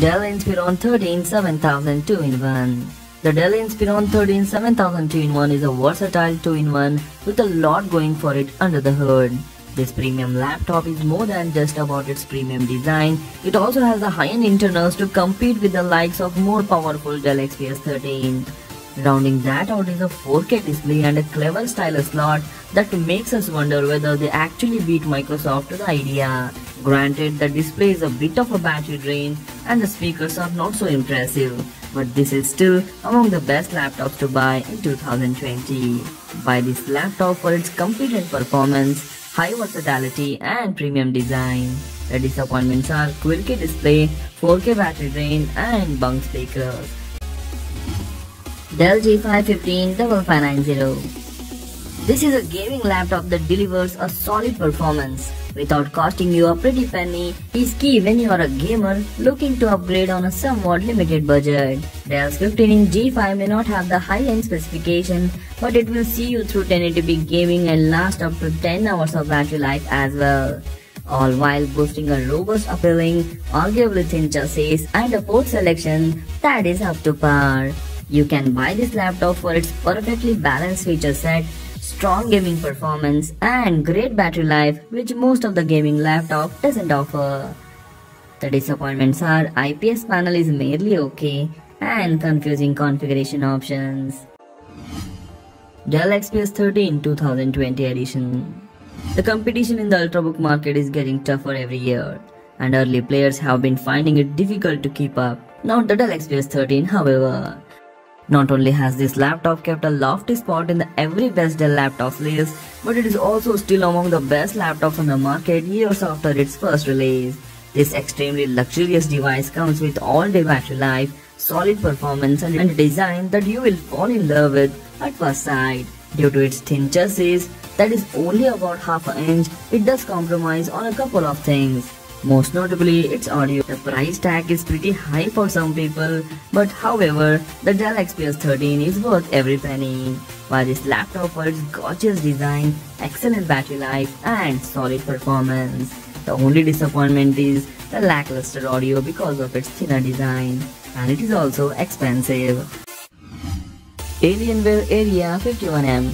Dell Inspiron 13 7000 2-in-1 The Dell Inspiron 13 7000 2-in-1 is a versatile 2-in-1 with a lot going for it under the hood. This premium laptop is more than just about its premium design, it also has the high-end internals to compete with the likes of more powerful Dell XPS 13. Rounding that out is a 4K display and a clever stylus slot that makes us wonder whether they actually beat Microsoft to the idea. Granted, the display is a bit of a battery drain and the speakers are not so impressive, but this is still among the best laptops to buy in 2020. Buy this laptop for its competent performance, high versatility and premium design. The disappointments are quirky display, 4K battery drain and bunk speakers. Dell G5 15 5590 This is a gaming laptop that delivers a solid performance without costing you a pretty penny is key when you are a gamer looking to upgrade on a somewhat limited budget. Dell's 15-inch G5 may not have the high-end specification but it will see you through 1080p gaming and last up to 10 hours of battery life as well all while boasting a robust appealing, arguably thin chassis and a port selection that is up to par. You can buy this laptop for its perfectly balanced feature set, strong gaming performance and great battery life which most of the gaming laptop doesn't offer. The disappointments are IPS panel is merely okay and confusing configuration options. Dell XPS 13 2020 edition The competition in the ultrabook market is getting tougher every year and early players have been finding it difficult to keep up. Not the Dell XPS 13 however. Not only has this laptop kept a lofty spot in the every best Dell laptops list, but it is also still among the best laptops on the market years after its first release. This extremely luxurious device comes with all-day battery life, solid performance and a design that you will fall in love with at first sight. Due to its thin chassis that is only about half an inch, it does compromise on a couple of things. Most notably, its audio. The price tag is pretty high for some people, but however, the Dell XPS 13 is worth every penny. While this laptop for its gorgeous design, excellent battery life, and solid performance. The only disappointment is the lackluster audio because of its thinner design, and it is also expensive. Alienware Area 51M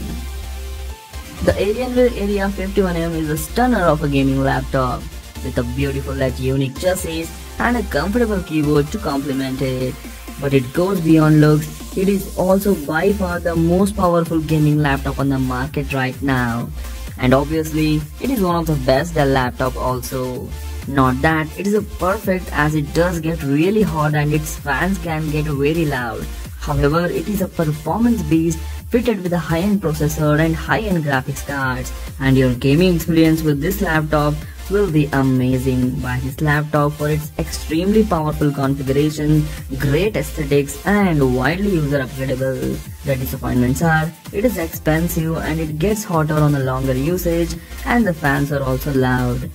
The Alienware Area 51M is a stunner of a gaming laptop with a beautiful yet unique chassis and a comfortable keyboard to complement it. But it goes beyond looks, it is also by far the most powerful gaming laptop on the market right now. And obviously, it is one of the best Dell laptop also. Not that it is a perfect as it does get really hot and its fans can get very loud. However, it is a performance beast fitted with a high-end processor and high-end graphics cards and your gaming experience with this laptop will be amazing. Buy this laptop for its extremely powerful configuration, great aesthetics and widely user upgradable. The disappointments are, it is expensive and it gets hotter on a longer usage and the fans are also loud.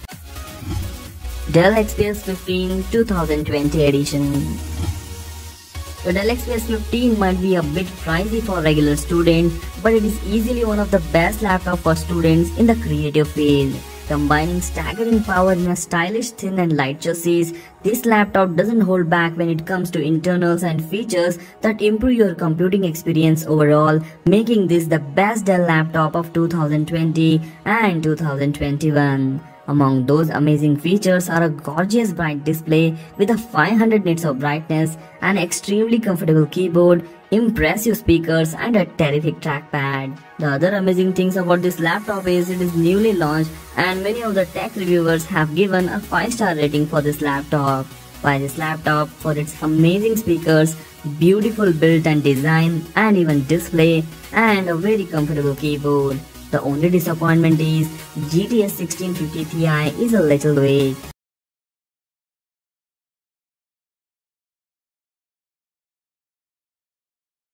Dell XPS 15 2020 edition the Dell XPS 15 might be a bit pricey for regular students, but it is easily one of the best laptops for students in the creative field. Combining staggering power in a stylish thin and light chassis, this laptop doesn't hold back when it comes to internals and features that improve your computing experience overall, making this the best Dell laptop of 2020 and 2021. Among those amazing features are a gorgeous bright display with a 500 nits of brightness, an extremely comfortable keyboard, impressive speakers and a terrific trackpad. The other amazing things about this laptop is it is newly launched and many of the tech reviewers have given a 5 star rating for this laptop. Why this laptop for its amazing speakers, beautiful build and design and even display and a very comfortable keyboard. The only disappointment is GTX 1650 Ti is a little weak